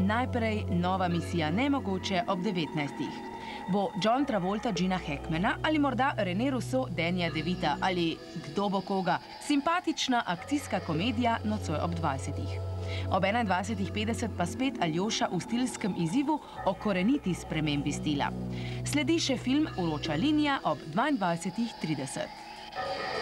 najprej nova misija Nemogoče ob 19. Bo John Travolta Gina Hackmana ali morda René Rousseau Denja Devita ali kdo bo koga, simpatična akcijska komedija nocoj ob 20. Ob 21.50 pa spet Aljoša v stilskem izzivu o koreniti spremembi stila. Sledi še film Uroča linija ob 22.30.